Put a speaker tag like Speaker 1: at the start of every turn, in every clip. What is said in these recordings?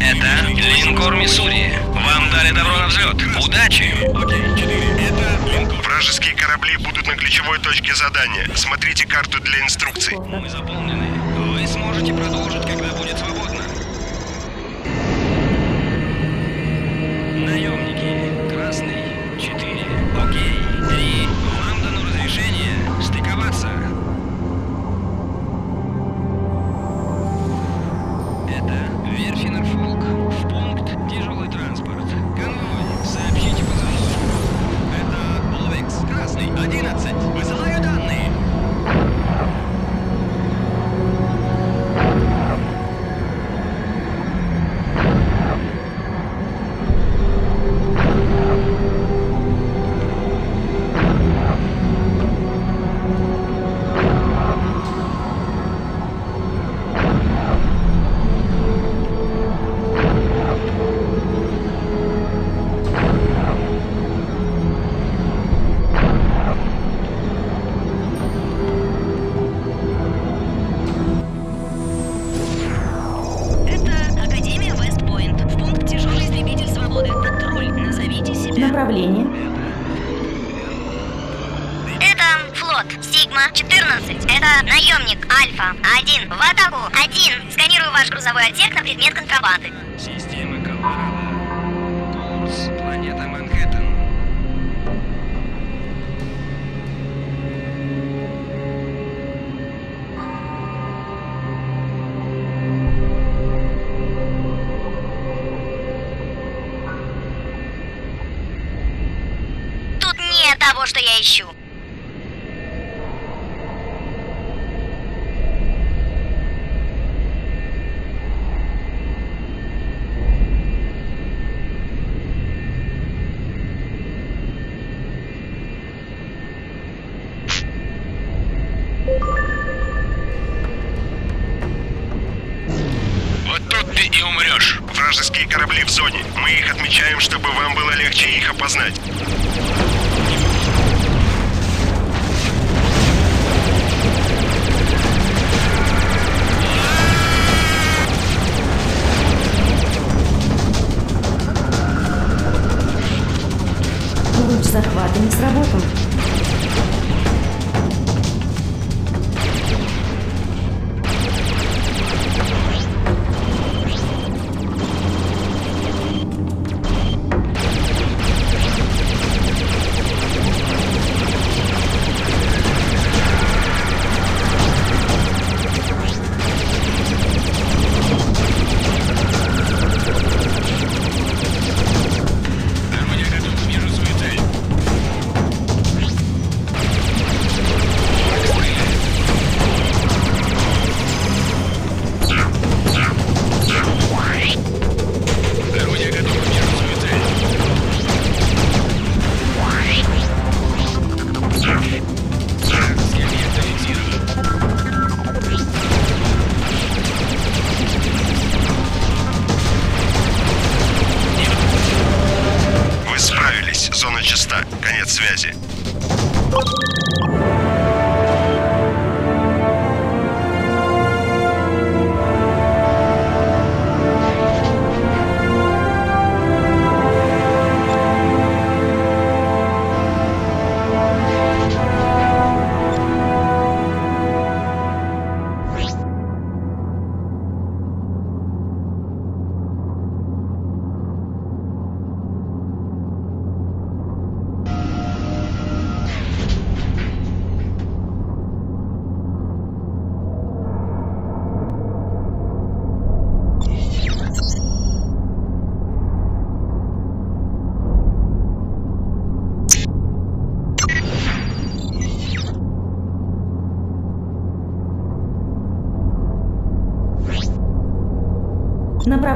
Speaker 1: Это линкор Миссури. Вам дали добро на взлет. Удачи!
Speaker 2: Вражеские корабли будут на ключевой точке задания. Смотрите карту для инструкций.
Speaker 1: Мы заполнены. Вы сможете продолжить, когда...
Speaker 3: того, что я ищу.
Speaker 2: и умрешь. Вражеские корабли в зоне. Мы их отмечаем, чтобы вам было легче их опознать.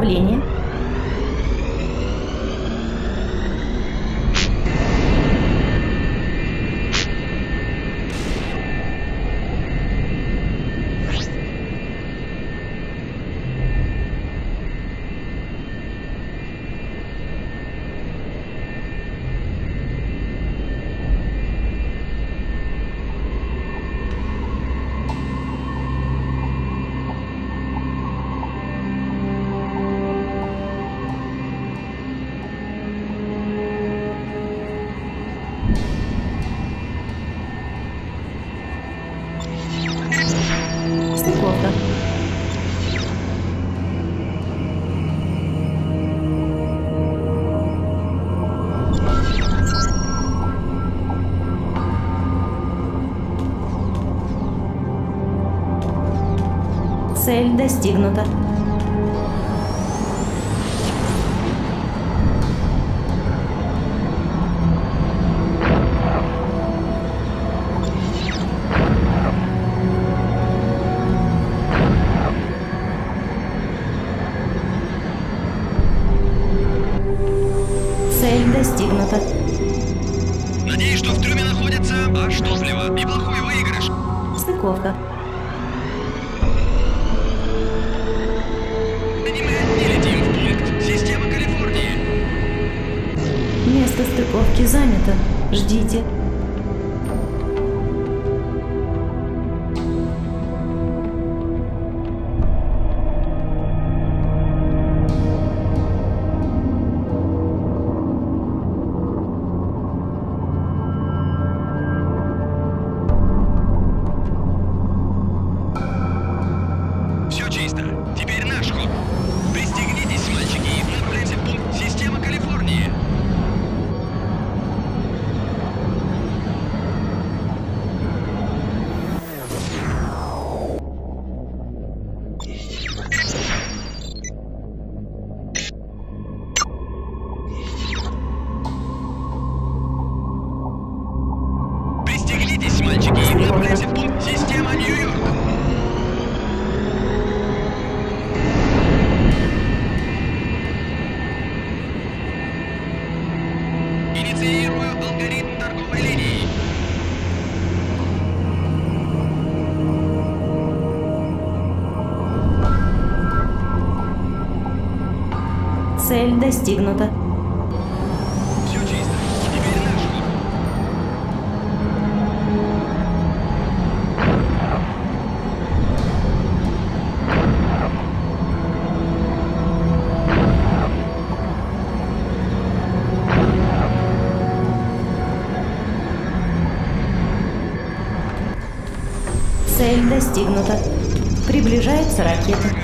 Speaker 4: направлении Цель
Speaker 5: достигнута. Цель достигнута. Цель достигнута. Приближается ракета.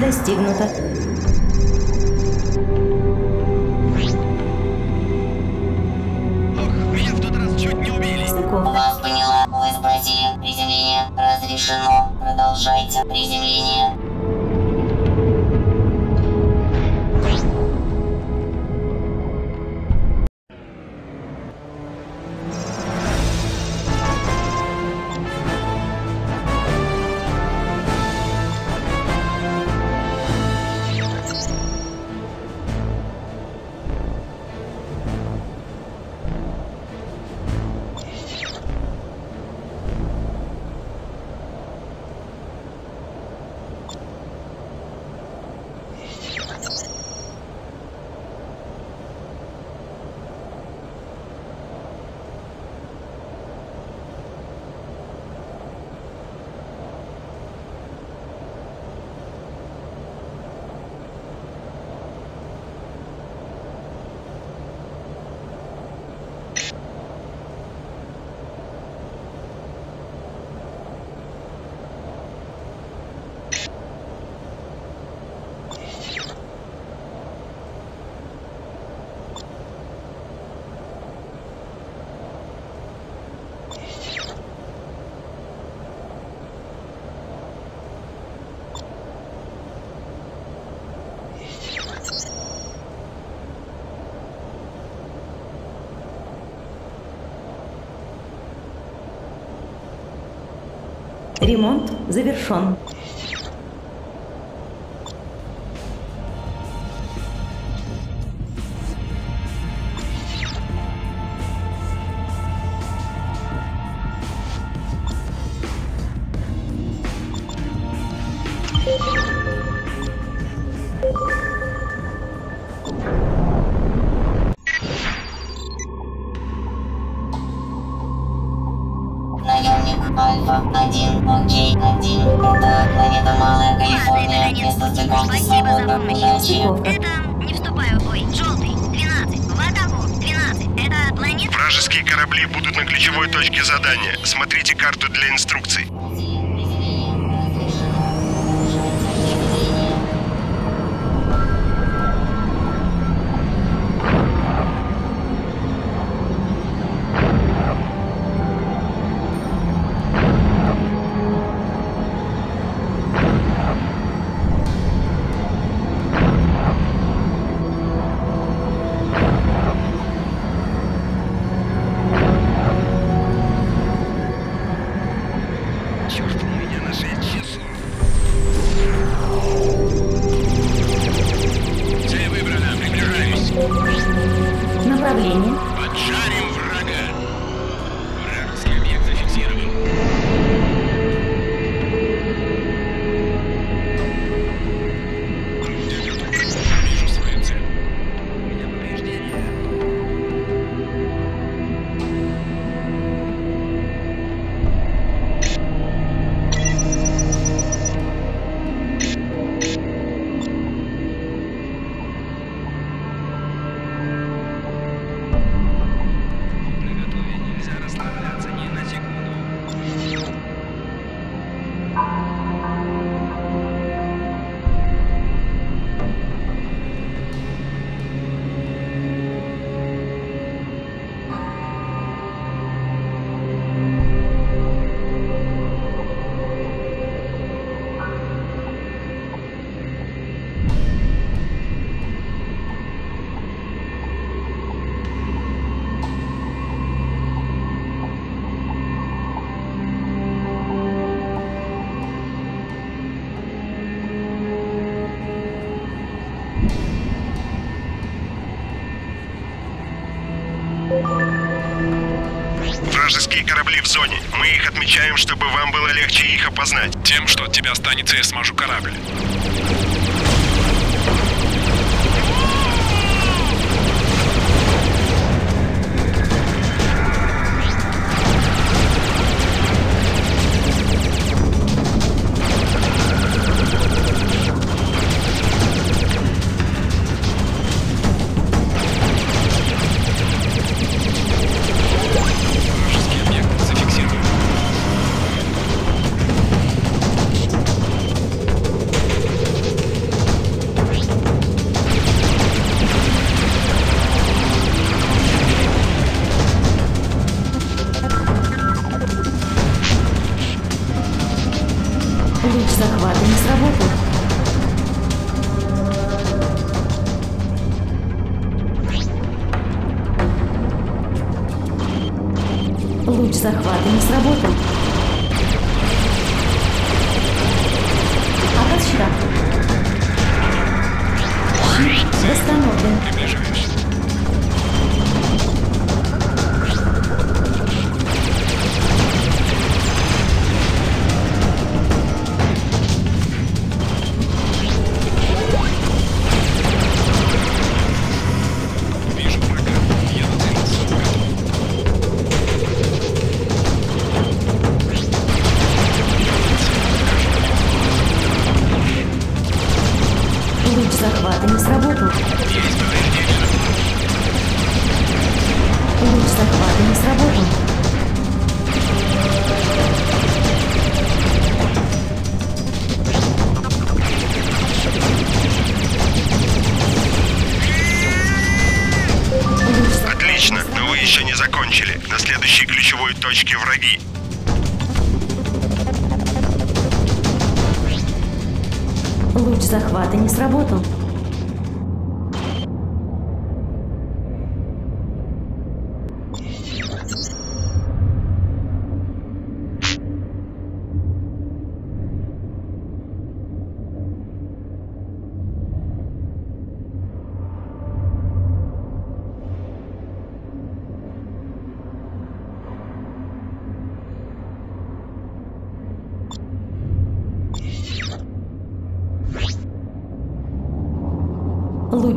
Speaker 5: Достигнута.
Speaker 4: Ремонт завершен.
Speaker 6: Наемник Альфа-1, Окей-1. Это планета Малая Калифорния. Свободно
Speaker 3: помощь.
Speaker 6: приятель.
Speaker 3: Это... Не вступаю в бой. Желтый, 12. В атаку, 12. Это планета...
Speaker 2: Вражеские корабли будут на ключевой точке задания. Смотрите карту для инструкций. Чтобы вам было легче их опознать.
Speaker 7: Тем, что от тебя останется, я смажу корабль.
Speaker 4: захвата не сработал. Луч захвата не сработал.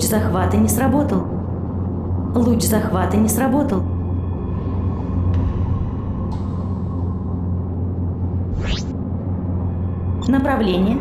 Speaker 4: захвата не сработал. Луч захвата не сработал. Направление.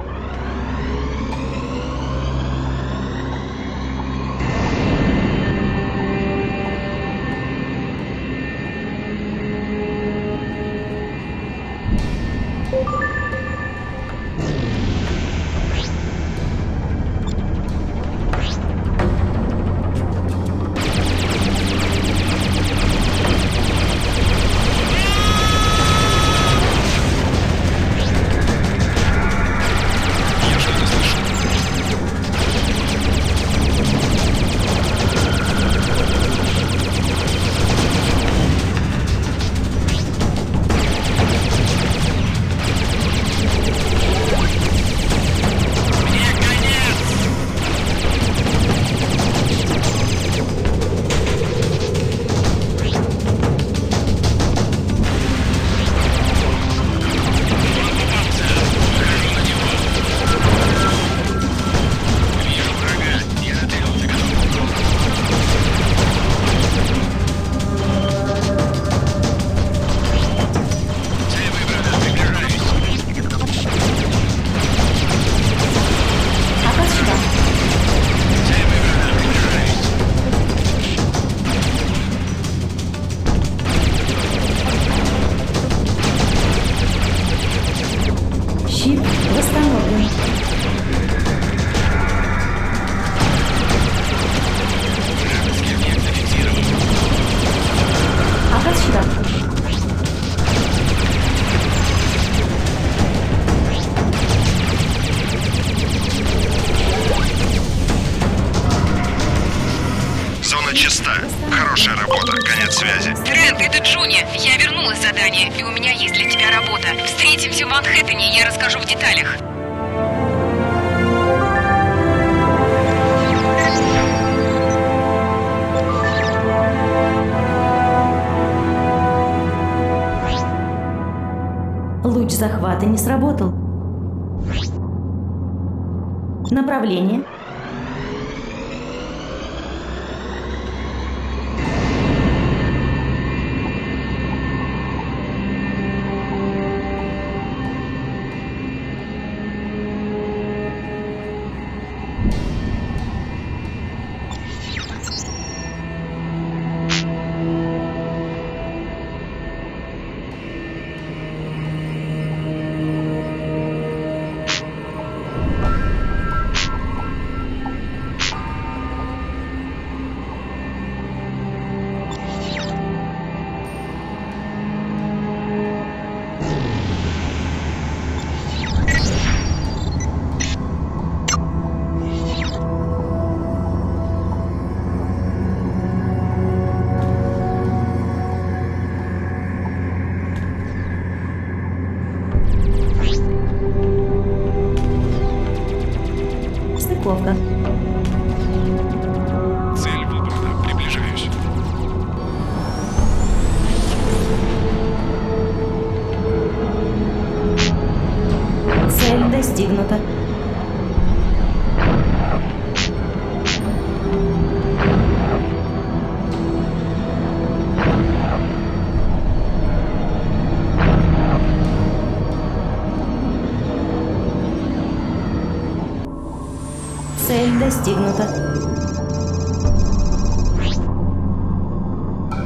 Speaker 8: Цель
Speaker 3: достигнута.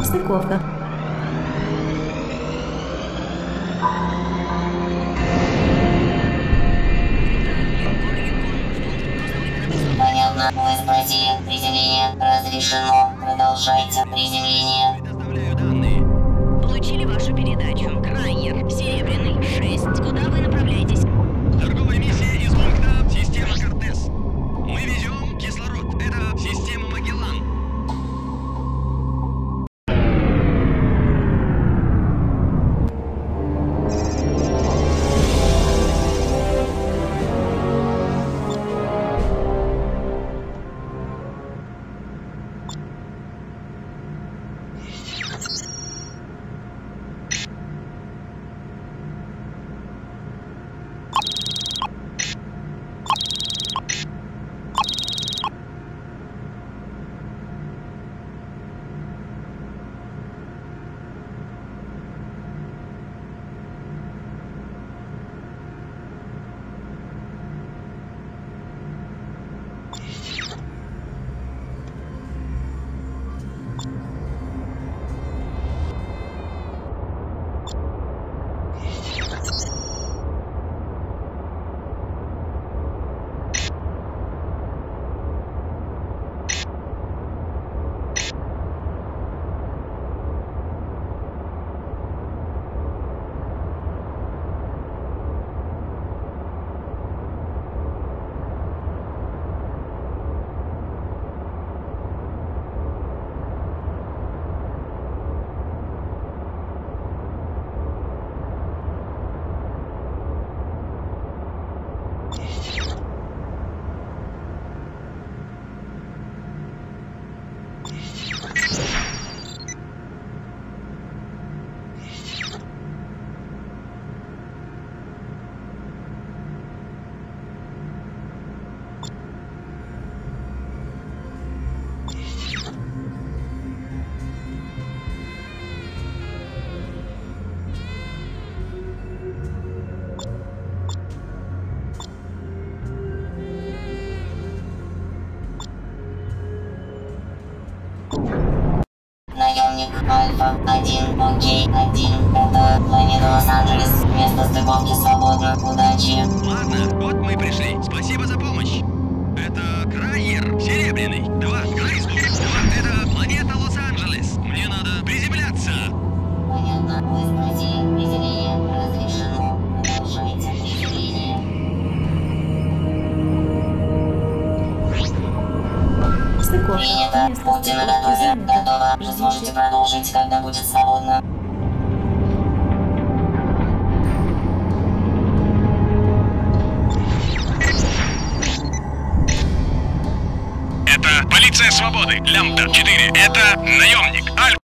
Speaker 3: Стыковка.
Speaker 6: Понятно. Вы спросили. Приземление разрешено. Продолжайте приземление. Окей, 1. Это планета Лос-Анджелес. Место стыковки свободно. Удачи.
Speaker 5: Ладно, вот мы и пришли. Спасибо за помощь. Это Крайер, Серебряный. Два, Грейсбург. Два, это планета Лос-Анджелес. Мне надо приземляться.
Speaker 6: Понятно. Вы спросили. Приземление разрешено. Продолжайте приземление.
Speaker 3: Стыковка.
Speaker 6: Принято.
Speaker 3: Стыковки
Speaker 6: наготове.
Speaker 3: занято.
Speaker 6: Готово. Вы сможете продолжить, когда будет свободно.
Speaker 4: Свободы. Лямбда 4. Это наемник. Альфа.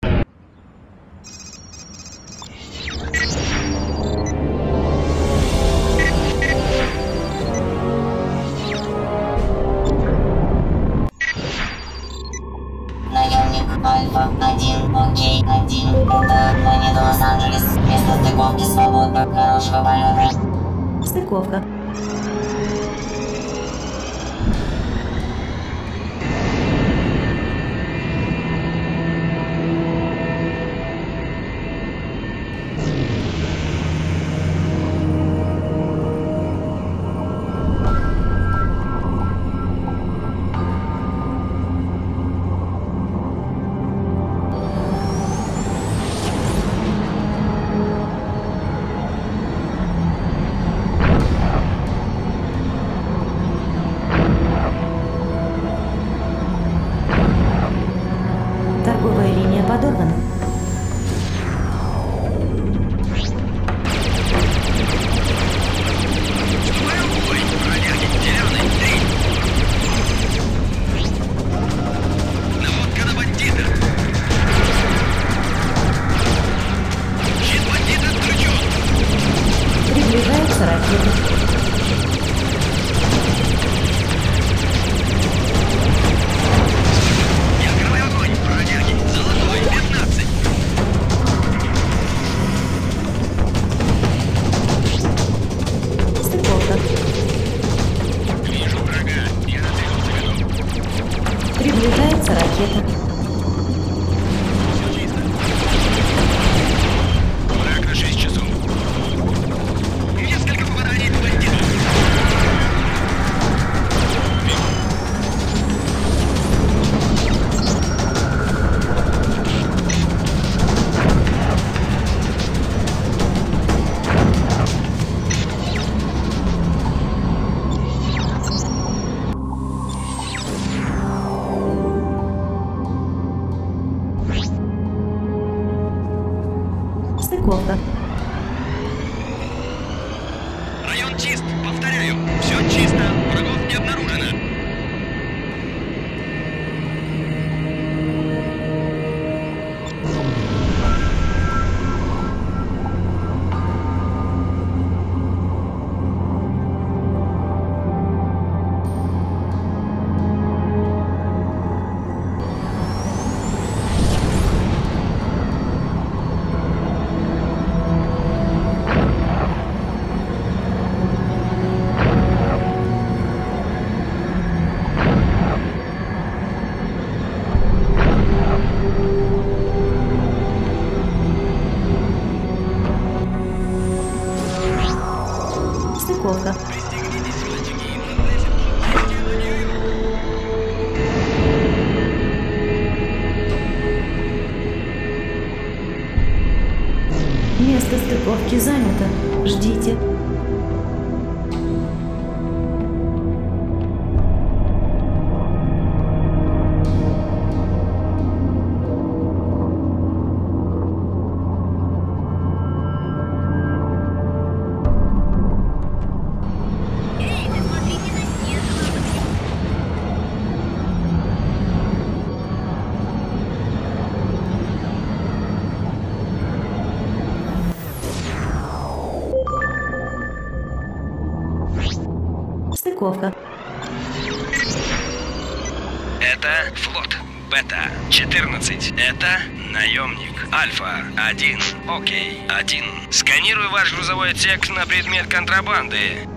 Speaker 6: 1.
Speaker 5: Окей. 1. Сканирую ваш грузовой отсек на предмет контрабанды.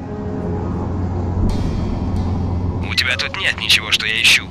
Speaker 5: У тебя тут нет ничего, что я ищу.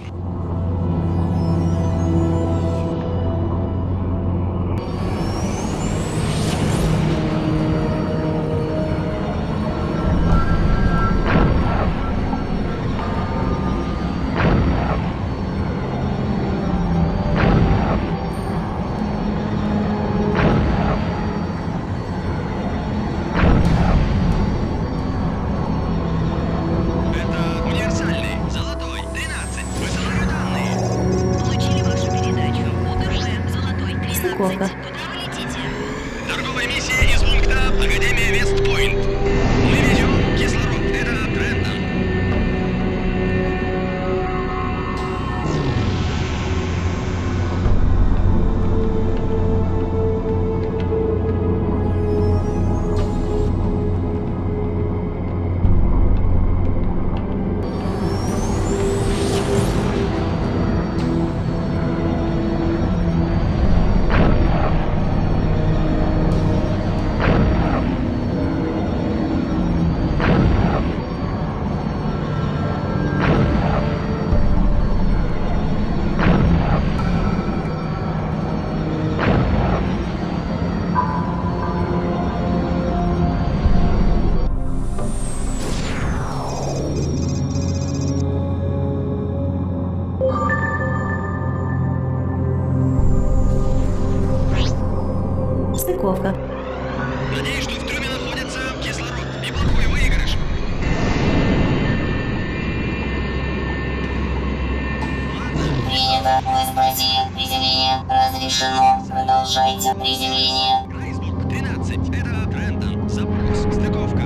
Speaker 6: Принято. Вы спросили приземление. Разрешено. Продолжайте приземление.
Speaker 5: Грейсбург 13. Это Брентон. Запрос. Стыковка.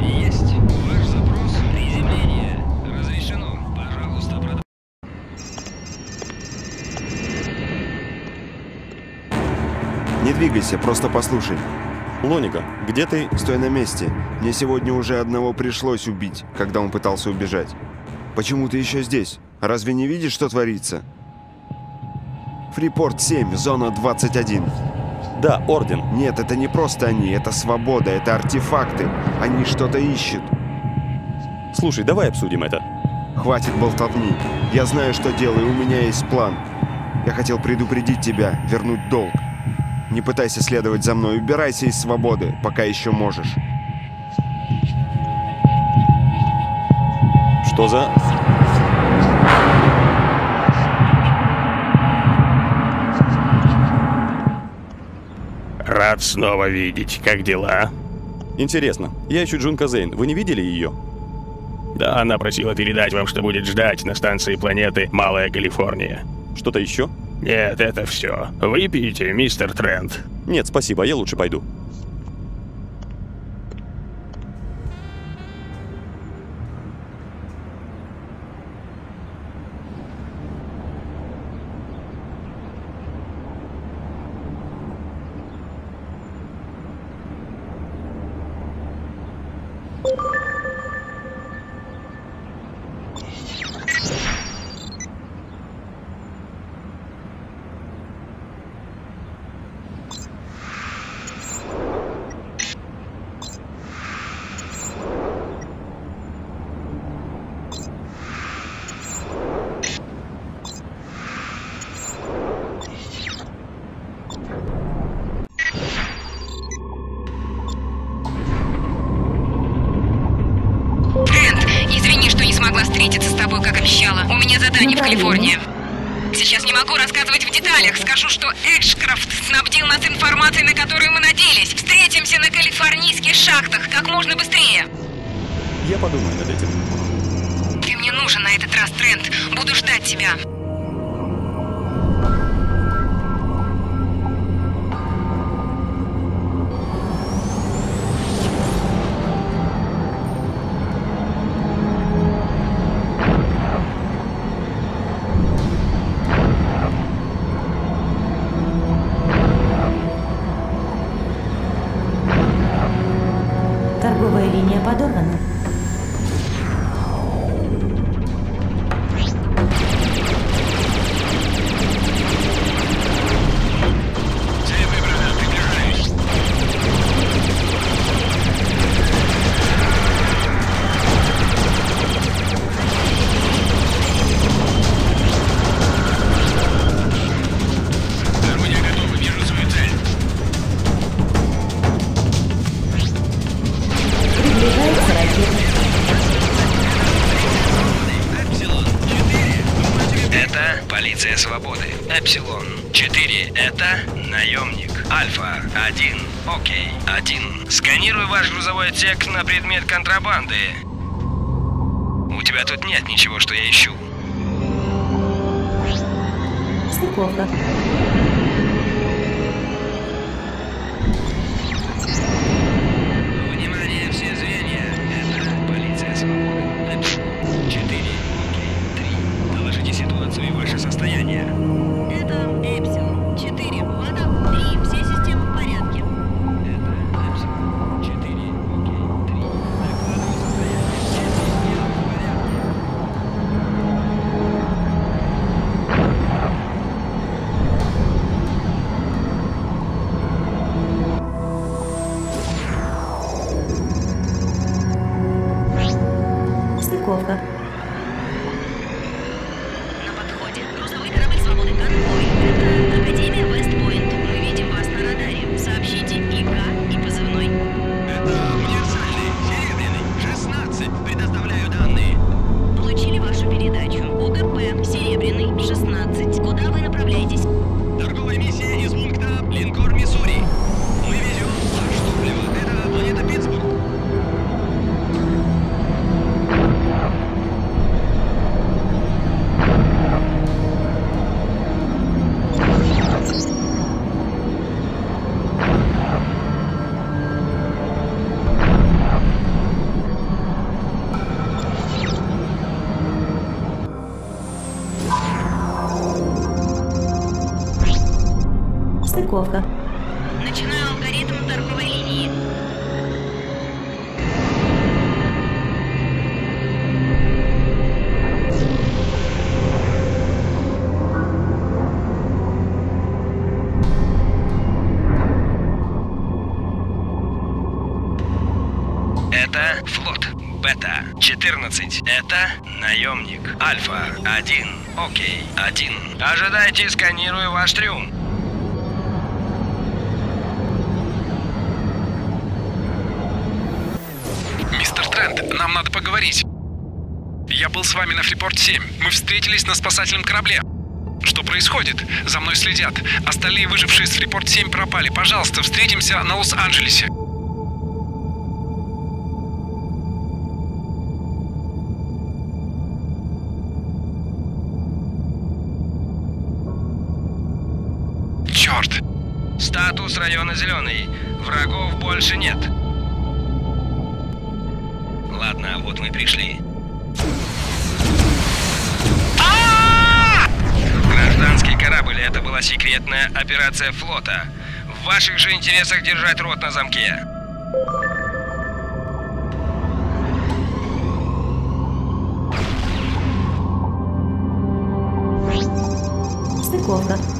Speaker 5: Есть. Ваш запрос. Приземление. Разрешено. Пожалуйста, продолжайте.
Speaker 2: Не двигайся, просто послушай.
Speaker 9: Лоника, где ты?
Speaker 2: Стой на месте. Мне сегодня уже одного пришлось убить, когда он пытался убежать. Почему ты еще здесь? Разве не видишь, что творится? Фрипорт 7, зона 21.
Speaker 9: Да, Орден.
Speaker 2: Нет, это не просто они, это свобода, это артефакты. Они что-то ищут.
Speaker 9: Слушай, давай обсудим это.
Speaker 2: Хватит болтовни. Я знаю, что делаю, у меня есть план. Я хотел предупредить тебя, вернуть долг. Не пытайся следовать за мной, убирайся из свободы, пока еще можешь.
Speaker 9: Что за...
Speaker 10: Рад снова видеть. Как дела?
Speaker 9: Интересно, я ищу Джун Казейн. Вы не видели ее?
Speaker 10: Да, она просила передать вам, что будет ждать на станции планеты Малая Калифорния.
Speaker 9: Что-то еще?
Speaker 10: Нет, это все. Выпейте, мистер Трент.
Speaker 9: Нет, спасибо, я лучше пойду.
Speaker 3: Направление.
Speaker 11: Калифорнии. Сейчас не могу рассказывать в деталях. Скажу, что Эшкрафт снабдил нас информацией, на которую мы надеялись. Встретимся на калифорнийских шахтах как можно быстрее.
Speaker 9: Я подумаю над этим.
Speaker 11: Ты мне нужен на этот раз, Трент. Буду ждать тебя.
Speaker 1: На предмет контрабанды. У тебя тут нет ничего, что я ищу.
Speaker 3: Стыковка.
Speaker 1: 14. Это наемник. Альфа 1. Окей. 1. Ожидайте, сканирую ваш трюм.
Speaker 7: Мистер Трент, нам надо поговорить. Я был с вами на Фрипорт 7. Мы встретились на спасательном корабле. Что происходит? За мной следят. Остальные выжившие с Фрипорт 7 пропали. Пожалуйста, встретимся на Лос-Анджелесе.
Speaker 1: с района Зеленый. Врагов больше нет. Ладно, вот мы пришли. Гражданский корабль. Это была секретная операция флота. В ваших же интересах держать рот на замке.
Speaker 5: Стыковка.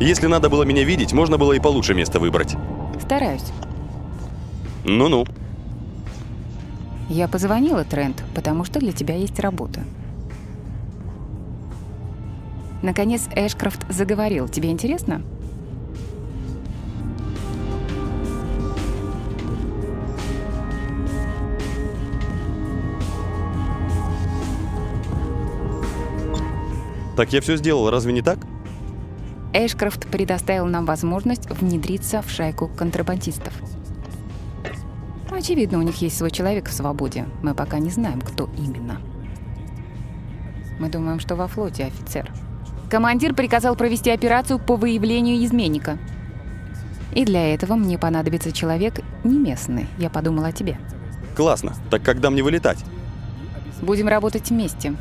Speaker 9: Если надо было меня видеть, можно было и получше место выбрать.
Speaker 12: Стараюсь.
Speaker 9: Ну-ну.
Speaker 12: Я позвонила, Трент, потому что для тебя есть работа. Наконец Эшкрофт заговорил. Тебе интересно?
Speaker 9: Так я все сделал, разве не так?
Speaker 12: Эшкрофт предоставил нам возможность внедриться в шайку контрабандистов. Очевидно, у них есть свой человек в свободе. Мы пока не знаем, кто именно. Мы думаем, что во флоте офицер. Командир приказал провести операцию по выявлению изменника. И для этого мне понадобится человек не местный. Я подумал о тебе.
Speaker 9: Классно. Так когда мне вылетать?
Speaker 12: Будем работать вместе.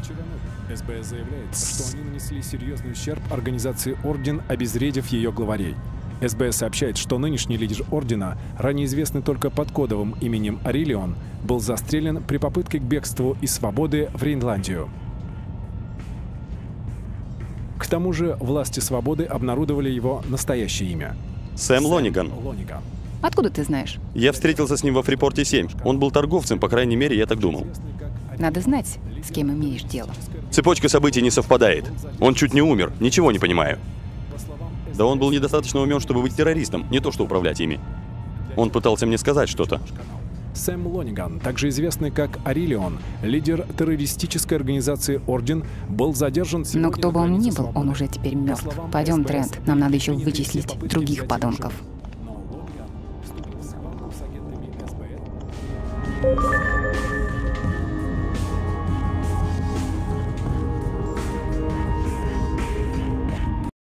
Speaker 7: СБС заявляет, что они нанесли серьезный ущерб организации Орден, обезвредив ее главарей. СБС сообщает, что нынешний лидер Ордена, ранее известный только под кодовым именем Арилион, был застрелен при попытке к бегству из свободы в Рейнландию. К тому же власти свободы обнародовали его настоящее имя.
Speaker 9: Сэм Лониган.
Speaker 7: Лониган.
Speaker 12: Откуда ты знаешь?
Speaker 9: Я встретился с ним во Фрипорте 7. Он был торговцем, по крайней мере, я так думал.
Speaker 12: Надо знать, с кем имеешь дело.
Speaker 9: Цепочка событий не совпадает. Он чуть не умер, ничего не понимаю. Да он был недостаточно умен, чтобы быть террористом, не то что управлять ими. Он пытался мне сказать что-то.
Speaker 7: Сэм Лониган, также известный как Арилион, лидер террористической организации Орден, был задержан
Speaker 12: Но кто бы он ни был, он уже теперь мертв. Пойдем, Трент, нам надо еще вычислить других подонков.
Speaker 7: Thank you.